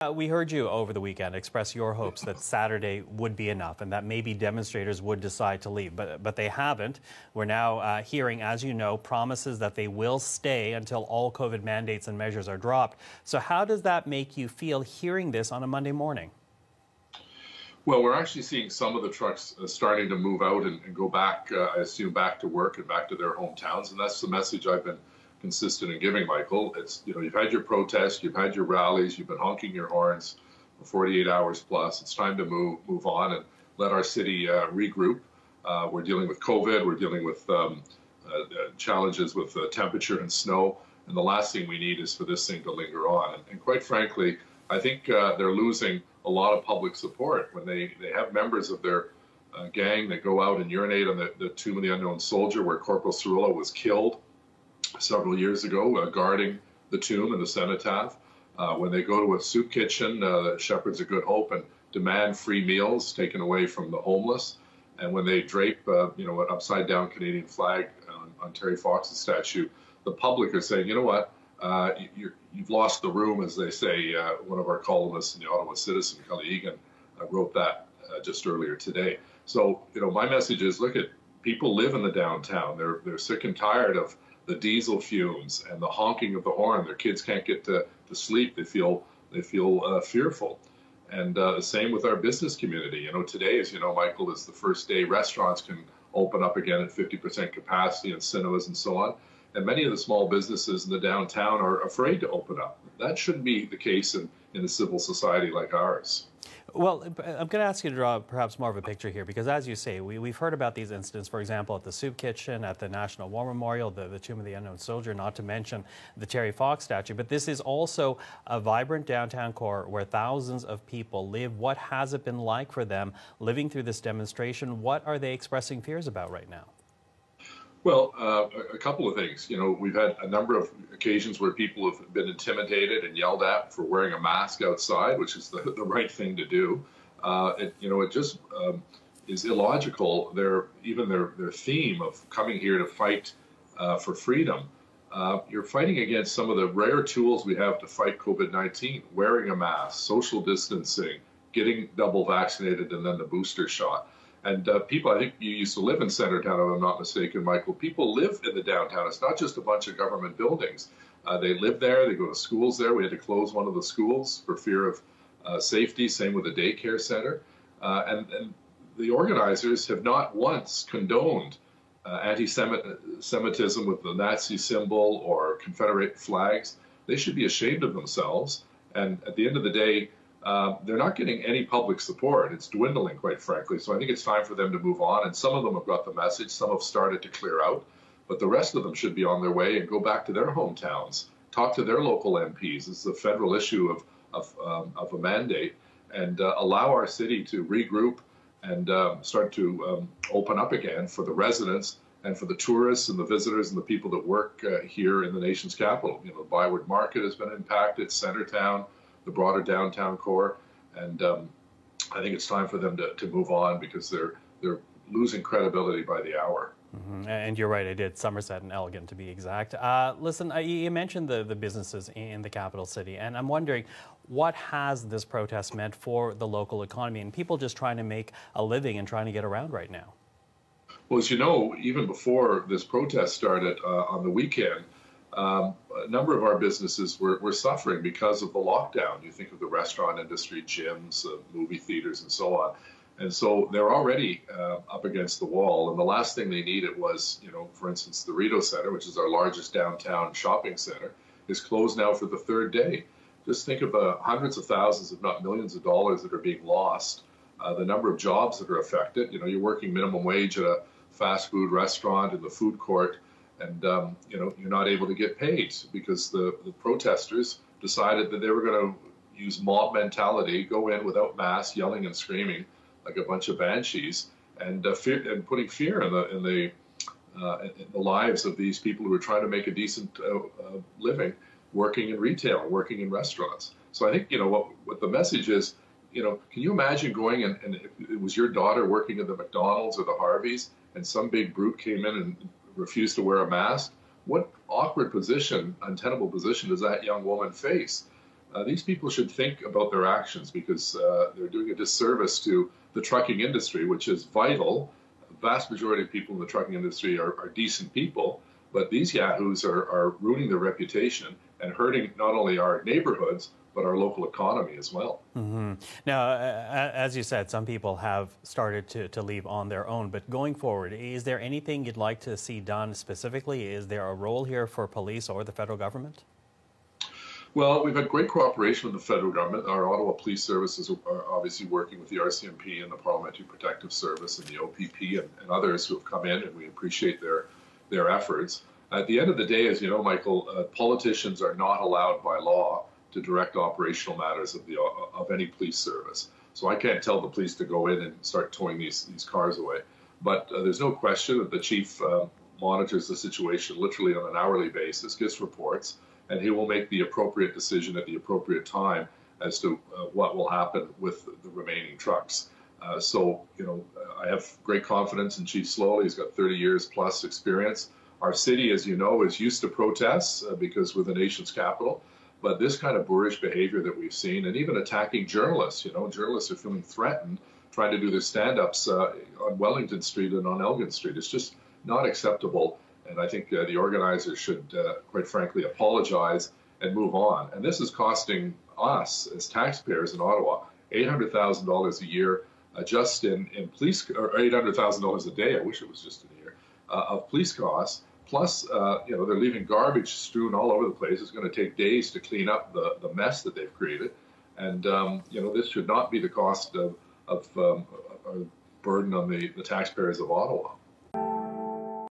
Uh, we heard you over the weekend express your hopes that Saturday would be enough and that maybe demonstrators would decide to leave, but, but they haven't. We're now uh, hearing, as you know, promises that they will stay until all COVID mandates and measures are dropped. So, how does that make you feel hearing this on a Monday morning? Well, we're actually seeing some of the trucks uh, starting to move out and, and go back, uh, I assume, back to work and back to their hometowns. And that's the message I've been consistent in giving, Michael. It's you know you've had your protests, you've had your rallies, you've been honking your horns for 48 hours plus. It's time to move move on and let our city uh, regroup. Uh, we're dealing with COVID. We're dealing with um, uh, uh challenges with uh, temperature and snow. And the last thing we need is for this thing to linger on. And, and quite frankly, I think uh, they're losing a lot of public support when they, they have members of their gang that go out and urinate on the, the tomb of the unknown soldier where Corporal Cirillo was killed several years ago, uh, guarding the tomb and the cenotaph. Uh, when they go to a soup kitchen, uh, Shepherds of Good Hope, and demand free meals taken away from the homeless, and when they drape, uh, you know, an upside-down Canadian flag on, on, Terry Fox's statue, the public are saying, you know what, uh, you have lost the room, as they say. Uh, one of our columnists in the Ottawa Citizen, Kelly Egan, wrote that just earlier today. So, you know, my message is, look at people live in the downtown. They're they're sick and tired of the diesel fumes and the honking of the horn. Their kids can't get to, to sleep. They feel they feel uh, fearful. And uh, the same with our business community. You know, today, as you know, Michael, is the first day restaurants can open up again at 50% capacity and cinemas and so on. And many of the small businesses in the downtown are afraid to open up. That shouldn't be the case in, in a civil society like ours. Well, uh, I'm going to ask you to draw perhaps more of a picture here because, as you say, we, we've heard about these incidents, for example, at the Soup Kitchen, at the National War Memorial, the, the Tomb of the Unknown Soldier, not to mention the Terry Fox statue. But this is also a vibrant downtown core where thousands of people live. What has it been like for them living through this demonstration? What are they expressing fears about right now? Well, uh, a couple of things. You know, we've had a number of occasions where people have been intimidated and yelled at for wearing a mask outside, which is the, the right thing to do. Uh, it, you know, it just um, is illogical. Their even their their theme of coming here to fight uh, for freedom. Uh, you're fighting against some of the rare tools we have to fight COVID-19: wearing a mask, social distancing, getting double vaccinated, and then the booster shot. And uh, people, I think you used to live in Centertown, if I'm not mistaken, Michael. People live in the downtown. It's not just a bunch of government buildings. Uh, they live there. They go to schools there. We had to close one of the schools for fear of uh, safety. Same with the daycare center. Uh, and, and, the organizers have not once condoned uh, anti-Semitism with the Nazi symbol or Confederate flags. They should be ashamed of themselves. And at the end of the day, uh, they're not getting any public support. It's dwindling, quite frankly. So I think it's time for them to move on. And some of them have got the message. Some have started to clear out. But the rest of them should be on their way and go back to their hometowns, talk to their local MPs. This is a federal issue of, of, um, of a mandate, and uh, allow our city to regroup and um, start to um, open up again for the residents and for the tourists and the visitors and the people that work uh, here in the nation's capital. You know, the Byward Market has been impacted, Centertown the broader downtown core. And um, I think it's time for them to, to move on because they're they're losing credibility by the hour. Mm-hmm. And you're right, I did Somerset and Elgin to be exact. Uh, listen, you mentioned the, the businesses in the capital city, and I'm wondering what has this protest meant for the local economy and people just trying to make a living and trying to get around right now? Well, as you know, even before this protest started uh, on the weekend, um, a number of our businesses were, were, suffering because of the lockdown. You think of the restaurant industry, gyms, uh, movie theaters, and so on. And so they're already uh, up against the wall. And the last thing they needed was, you know, for instance, the Rideau Center, which is our largest downtown shopping center, is closed now for the third day. Just think of uh, hundreds of thousands, if not millions of dollars that are being lost, uh, the number of jobs that are affected. You know, you're working minimum wage at a fast food restaurant in the food court and um, you know you're not able to get paid because the, the protesters decided that they were going to use mob mentality, go in without masks, yelling and screaming like a bunch of banshees, and uh, fear, and putting fear in the in the uh, in the lives of these people who are trying to make a decent uh, uh, living, working in retail, working in restaurants. So I think you know what what the message is. You know, can you imagine going and, and it was your daughter working at the McDonald's or the Harveys, and some big brute came in and refuse to wear a mask, what awkward position, untenable position does that young woman face? uh, these people should think about their actions because uh, they're doing a disservice to the trucking industry, which is vital. The vast majority of people in the trucking industry are, are decent people, but these yahoos are, are ruining their reputation and hurting not only our neighborhoods, but our local economy as well. Mm-hmm. Now, uh, as you said, some people have started to, to leave on their own, but going forward, is there anything you'd like to see done specifically? Is there a role here for police or the federal government? Well, we've had great cooperation with the federal government. Our Ottawa Police Services are obviously working with the RCMP and the Parliamentary Protective Service and the OPP and, and others who have come in, and we appreciate their their efforts. At the end of the day, as you know, Michael, uh, politicians are not allowed by law to direct operational matters of the of any police service. So I can't tell the police to go in and start towing these these cars away. But uh, there's no question that the chief uh, monitors the situation literally on an hourly basis, gets reports and he will make the appropriate decision at the appropriate time as to uh, what will happen with the remaining trucks. Uh, so, you know, I have great confidence in Chief Sloly. He's got 30 years plus experience. Our city, as you know, is used to protests uh, because we're the nation's capital. But this kind of boorish behavior that we've seen, and even attacking journalists, you know, journalists are feeling threatened trying to do their stand ups uh, on Wellington Street and on Elgin Street. It's just not acceptable. And I think uh, the organizers should, uh, quite frankly, apologize and move on. And this is costing us as taxpayers in Ottawa $800,000 a year uh, just in, in police, or $800,000 a day, I wish it was just in a year, uh, of police costs. Plus, uh, you know, they're leaving garbage strewn all over the place. It's going to take days to clean up the, the mess that they've created. And, um, you know, this should not be the cost of, of um, a burden on the, the taxpayers of Ottawa.